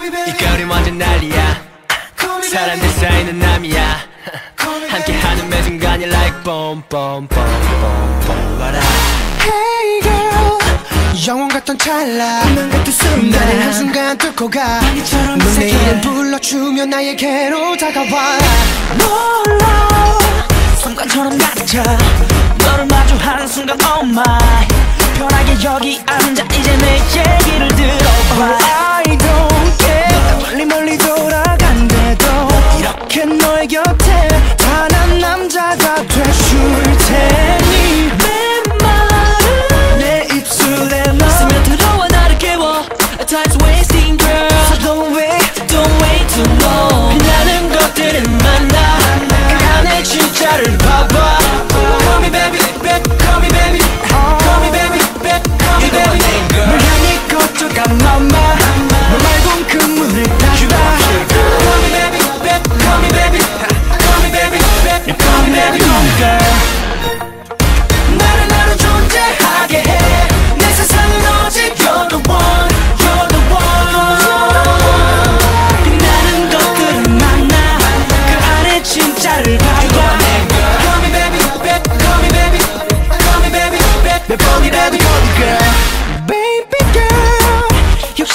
이 거리 완전 난리야. 사람들 사이는 남이야. 함께하는 매 순간이 like boom boom boom boom boom what up Hey girl. 영원 같던 찰나. 운명 같은 순간 나를 한순간 뚫고 가. 눈에 이름 불러주며 나에게로 다가와. 놀라. 순간처럼 낮아 너를 마주하는 순간 oh my. 편하게 여기 앉아. 이제 내 얘기를 들어봐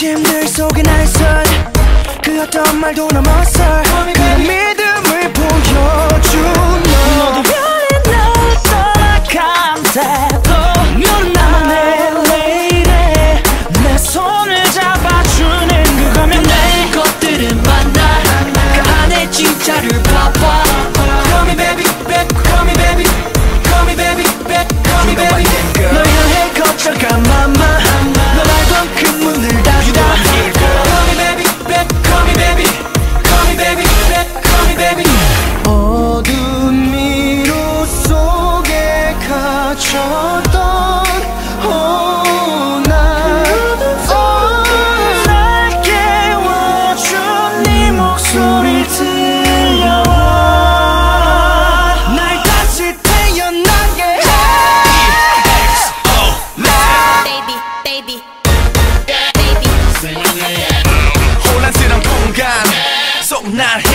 욕심들 속에 날 선 그 어떤 말도 넘어서 그 믿음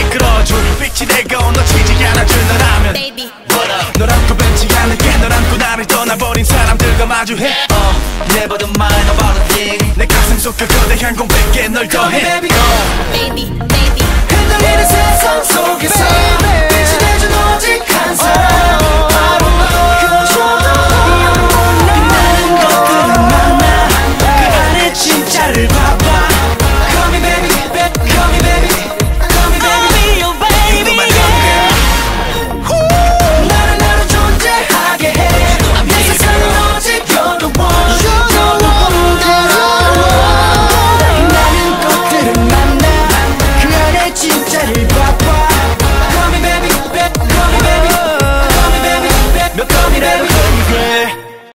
이끌어줄 빛이 되고 놓치지 않아줄 너라면 baby. 널 안고 벤치 않을게 널 안고 나를 떠나버린 사람들과 마주해. uh, Never the mind about a thing. 내 가슴 속그 거대한 공백에 널 더해. Baby, baby.